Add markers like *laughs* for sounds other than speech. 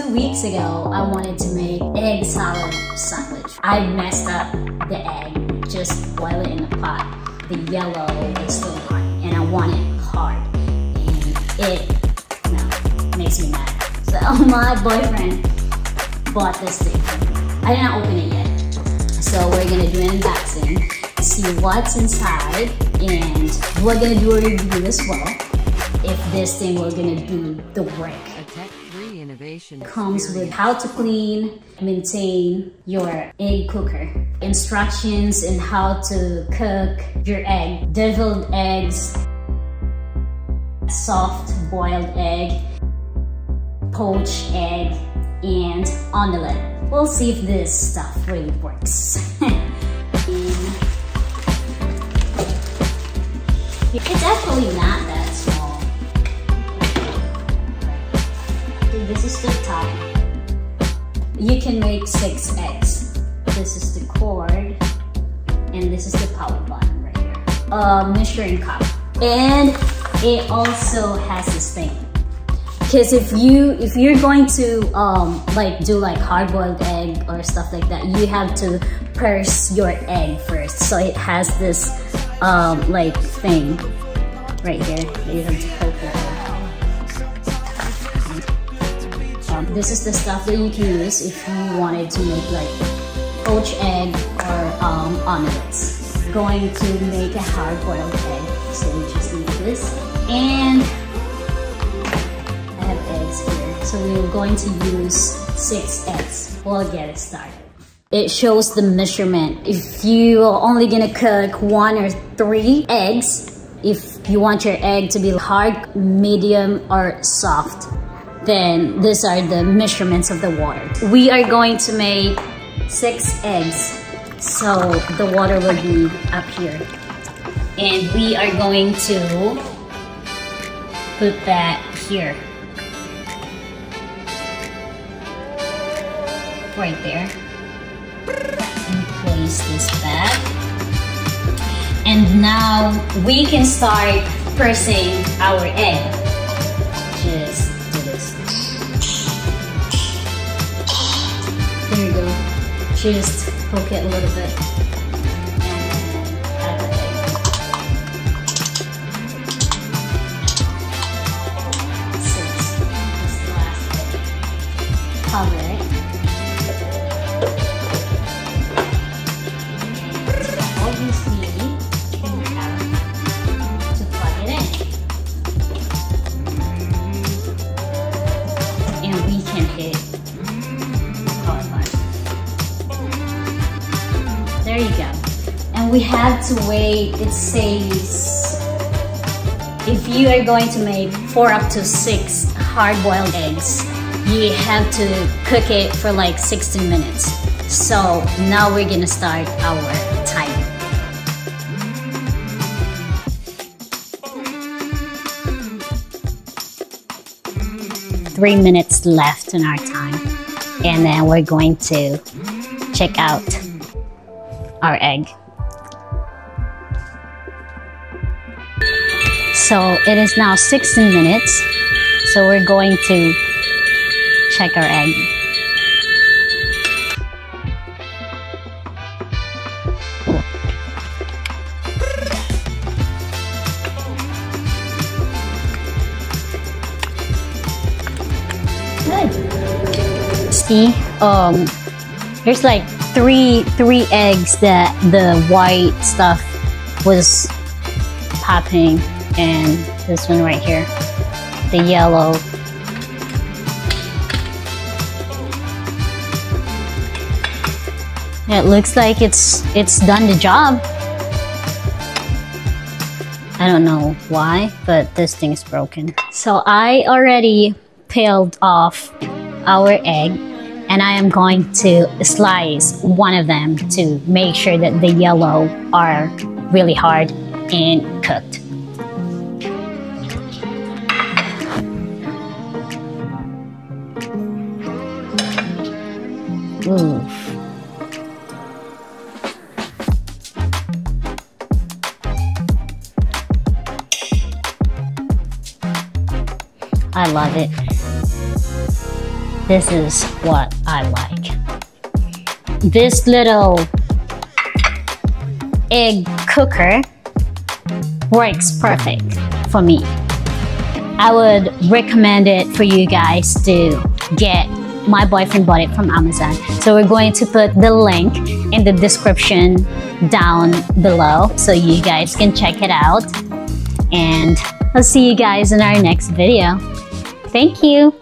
two weeks ago, I wanted to make egg salad sandwich. I messed up the egg, just boil it in the pot. The yellow is still hard, and I want it hard. And it, no, makes me mad. So *laughs* my boyfriend bought this thing. I didn't open it yet. So we're gonna do an unboxing, see what's inside, and we're gonna do a review as well. If this thing we're gonna do the work comes with how to clean, maintain your egg cooker, instructions in how to cook your egg, deviled eggs, soft boiled egg, poached egg, and omelette. We'll see if this stuff really works. *laughs* it's actually not that is the top. You can make six eggs. This is the cord, and this is the power button right here. A measuring cup, and it also has this thing. Because if you if you're going to um, like do like hard boiled egg or stuff like that, you have to purse your egg first. So it has this um, like thing right here. You have to poke it this is the stuff that you can use if you wanted to make like poached egg or um, omelets. Going to make a hard-boiled egg, so we just need this. And I have eggs here, so we're going to use six eggs. We'll get it started. It shows the measurement. If you're only gonna cook one or three eggs, if you want your egg to be hard, medium, or soft, then these are the measurements of the water. We are going to make six eggs. So the water will be up here. And we are going to put that here. Right there. And place this back. And now we can start pressing our egg. Just Just poke it a little bit. Cover it. We have to wait, it says, if you are going to make four up to six hard-boiled eggs, you have to cook it for like 16 minutes. So now we're gonna start our timer. Three minutes left in our time. And then we're going to check out our egg. So it is now 16 minutes. So we're going to check our egg. See, um, there's like three three eggs that the white stuff was popping and this one right here the yellow. It looks like it's it's done the job. I don't know why but this thing is broken. So I already peeled off our egg and I am going to slice one of them to make sure that the yellow are really hard and cooked. I love it. this is what I like. This little egg cooker works perfect for me. I would recommend it for you guys to get. My boyfriend bought it from Amazon. So we're going to put the link in the description down below so you guys can check it out. And I'll see you guys in our next video. Thank you.